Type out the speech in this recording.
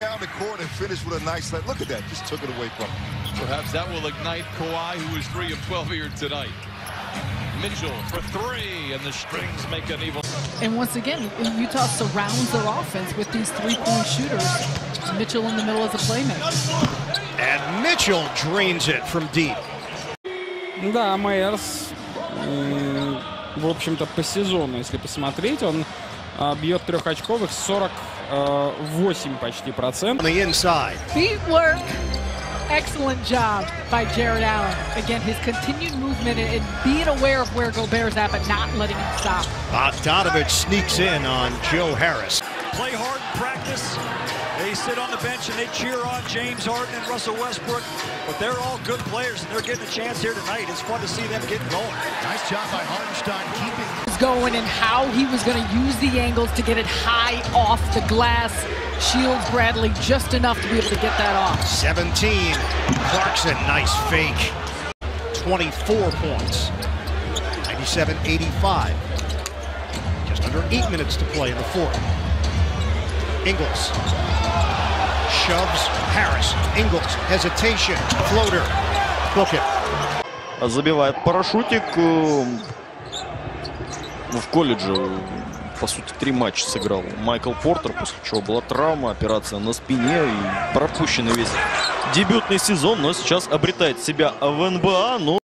down the court and finished with a nice let. Look at that. Just took it away from him. Perhaps that will ignite Kawhi, who was 3 of 12 here tonight. Mitchell for three, and the strings make an evil. And once again, Utah surrounds their offense with these three-point shooters. Mitchell in the middle as a playmaker. And Mitchell drains it from deep. Да, Майерс, м, в общем-то, по сезону, если посмотреть, он а, бьет трехочковых 8 почти процентов. Excellent job by Jarrett Allen. Again, his continued movement and being aware of where Gobert's at, but not letting him stop. Bogdanovich sneaks in on Joe Harris. Play hard practice. They sit on the bench and they cheer on James Harden and Russell Westbrook, but they're all good players and they're getting a chance here tonight. It's fun to see them get going. Nice job by Hartenstein keeping Going and how he was going to use the angles to get it high off the glass. Shields Bradley just enough to be able to get that off. 17. Clarkson, nice fake. 24 points. 97-85. Just under eight minutes to play in the fourth. Ingles. Shoves Harris. Ingles. Hesitation. Floater. Book it. забивает парашютик. ну, В колледже, по сути, три матча сыграл Майкл Портер, после чего была травма, операция на спине и пропущенный весь дебютный сезон, но сейчас обретает себя в НБА. Ну,